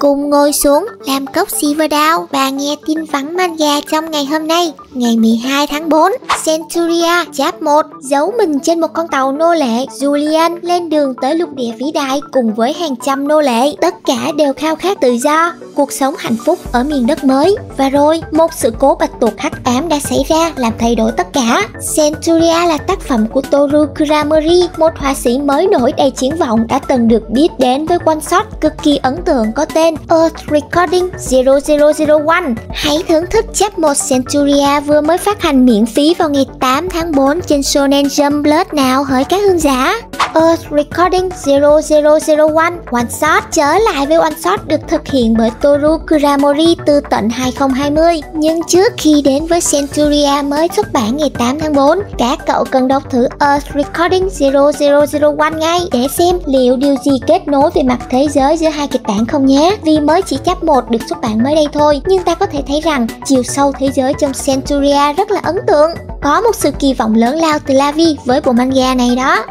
Cùng ngồi xuống làm cốc Silverdale và nghe tin vắn manga trong ngày hôm nay, ngày 12 tháng 4. Centuria chap 1 giấu mình trên một con tàu nô lệ. Julian lên đường tới lục địa vĩ đại cùng với hàng trăm nô lệ. Tất cả đều khao khát tự do, cuộc sống hạnh phúc ở miền đất mới. Và rồi, một sự cố bạch tuộc hắc ám đã xảy ra làm thay đổi tất cả. Centuria là tác phẩm của Toru Kuramori, một họa sĩ mới nổi đầy triển vọng đã từng được biết đến với one shot cực kỳ ấn tượng có tên Earth Recording 0001. Hãy thưởng thức chap 1 Centuria vừa mới phát hành miễn phí vào ngày 8 tháng 4 trên Shonen Jump Plus nào hỡi các hương giả. Earth Recording 0001 One Shot trở lại với One Shot được thực hiện bởi Toru Kuramori từ tận 2020. Nhưng trước khi đến với Centuria mới xuất bản ngày 8 tháng 4, các cậu cần đọc thử Earth Recording 0001 ngay để xem liệu điều gì kết nối về mặt thế giới giữa hai kịch bản không nhé. Vì mới chỉ chap một được xuất bản mới đây thôi, nhưng ta có thể thấy rằng chiều sâu thế giới trong Centuria rất là ấn tượng. Có một sự kỳ vọng lớn lao từ Lavi với bộ manga này đó.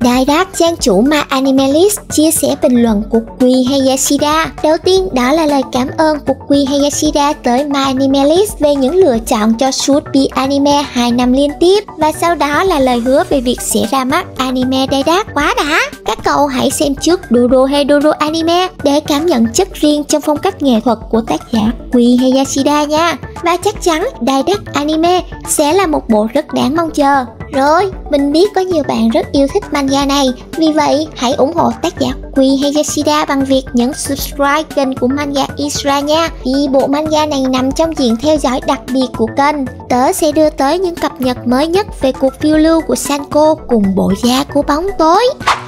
Đài Đác trang chủ My Animalist chia sẻ bình luận của Kui Hayashida. Đầu tiên, đó là lời cảm ơn của Kui Hayashida tới My Animalist về những lựa chọn cho Should Be Anime 2 năm liên tiếp và sau đó là lời hứa về việc sẽ ra mắt anime Đài Đác quá đã. Các cậu hãy xem trước Doro hay Doro Anime để cảm nhận chất riêng trong phong cách nghệ thuật của tác giả Kui Hayashida nha. Và chắc chắn Đài Đắc Anime sẽ là một bộ rất đáng mong chờ. Rồi, mình biết có nhiều bạn rất yêu thích manga này, vì vậy hãy ủng hộ tác giả Kui Hayashida bằng việc nhấn subscribe kênh của Manga Isra nha. Vì bộ manga này nằm trong diện theo dõi đặc biệt của kênh. Tớ sẽ đưa tới những cập nhật mới nhất về cuộc phiêu lưu của Sanko cùng bộ da của bóng tối.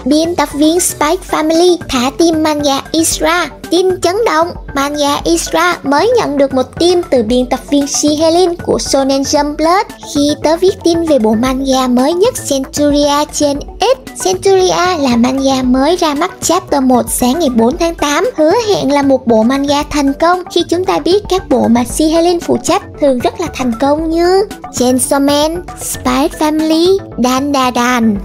Biên tập viên Spike Family thả tim manga Isra Tin chấn động, manga Isra mới nhận được một tim từ biên tập viên Shihelin của Shonen Jump Plus khi tớ viết tin về bộ manga mới nhất Centuria trên X. Centuria là manga mới ra mắt chapter 1 sáng ngày 4 tháng 8, hứa hẹn là một bộ manga thành công khi chúng ta biết các bộ mà Shihelin phụ trách thường rất là thành công như Chainsaw Man, Spy Family, Dan Da Dan.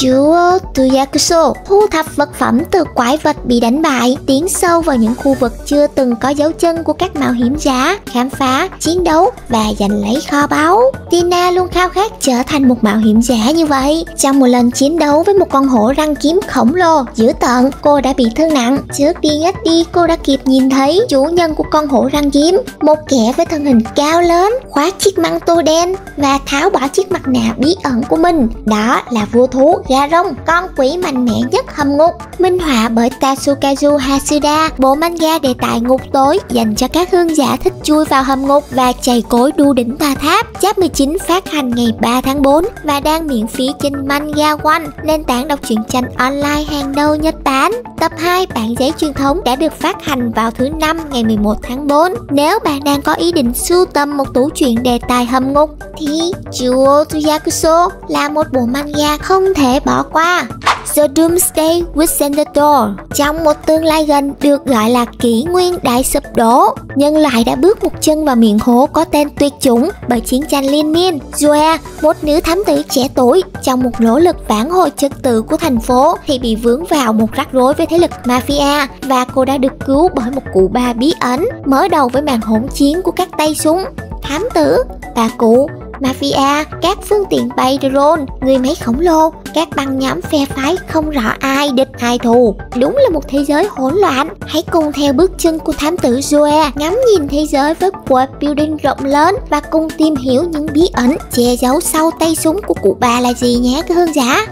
Chúa Tuyakuso thu thập vật phẩm từ quái vật bị đánh bại, tiến sâu vào những khu vực chưa từng có dấu chân của các mạo hiểm giả, khám phá, chiến đấu và giành lấy kho báu. Tina luôn khao khát trở thành một mạo hiểm giả như vậy. Trong một lần chiến đấu với một con hổ răng kiếm khổng lồ dữ tợn, cô đã bị thương nặng. Trước đi ngất đi, cô đã kịp nhìn thấy chủ nhân của con hổ răng kiếm, một kẻ với thân hình cao lớn, khoác chiếc măng tô đen và tháo bỏ chiếc mặt nạ bí ẩn của mình. Đó là vua thú gà rông, con quỷ mạnh mẽ nhất hầm ngục. Minh họa bởi Tatsukazu Hasuda, bộ manga đề tài ngục tối dành cho các hương giả thích chui vào hầm ngục và chày cối đu đỉnh tòa tháp. Chap 19 phát hành ngày 3 tháng 4 và đang miễn phí trên Manga One, nền tảng đọc truyện tranh online hàng đầu Nhật Bản. Tập 2 bản giấy truyền thống đã được phát hành vào thứ năm ngày 11 tháng 4. Nếu bạn đang có ý định sưu tầm một tủ truyện đề tài hầm ngục thì Chuo Yakuso là một bộ manga không thể bỏ qua. The Doomsday Within the Door Trong một tương lai gần được gọi là kỷ nguyên đại sụp đổ. Nhân loại đã bước một chân vào miệng hố có tên tuyệt chủng bởi chiến tranh liên miên. Joe, một nữ thám tử trẻ tuổi Trong một nỗ lực phản hồi trật tự của thành phố Thì bị vướng vào một rắc rối với thế lực mafia Và cô đã được cứu bởi một cụ bà bí ẩn Mở đầu với màn hỗn chiến của các tay súng. Thám tử, bà cụ mafia, các phương tiện bay drone, người máy khổng lồ, các băng nhóm phe phái không rõ ai địch ai thù. Đúng là một thế giới hỗn loạn. Hãy cùng theo bước chân của thám tử Joe ngắm nhìn thế giới với world building rộng lớn và cùng tìm hiểu những bí ẩn che giấu sau tay súng của cụ bà là gì nhé các hương giả.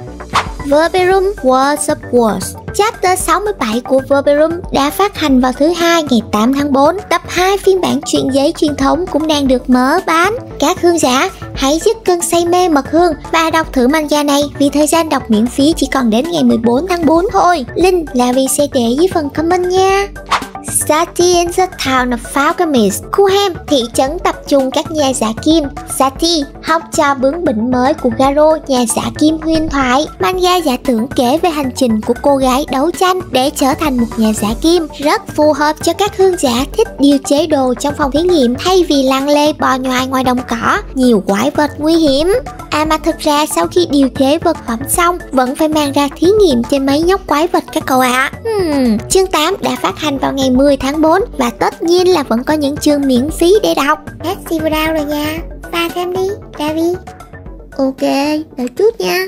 Verberum Wars of Wars Chapter 67 của Verberum đã phát hành vào thứ hai ngày 8 tháng 4. Tập 2 phiên bản truyện giấy truyền thống cũng đang được mở bán. Các hương giả hãy dứt cơn say mê mật hương và đọc thử manga này vì thời gian đọc miễn phí chỉ còn đến ngày 14 tháng 4 thôi. Link là vì sẽ để dưới phần comment nha. Sati in the town of Falcamis, khu hem, thị trấn tập trung các nhà giả kim. Sati học trò bướng bỉnh mới của Garo, nhà giả kim huyền thoại. Manga giả tưởng kể về hành trình của cô gái đấu tranh để trở thành một nhà giả kim, rất phù hợp cho các hương giả thích điều chế đồ trong phòng thí nghiệm thay vì lăn lê bò nhoài ngoài đồng cỏ, nhiều quái vật nguy hiểm. À mà thực ra sau khi điều chế vật phẩm xong Vẫn phải mang ra thí nghiệm trên mấy nhóc quái vật các cậu ạ. À. hmm, Chương 8 đã phát hành vào ngày 10 tháng 4 Và tất nhiên là vẫn có những chương miễn phí để đọc. Hết Silverdown rồi nha. Pha thêm đi, Ravi Ok, đợi chút nha.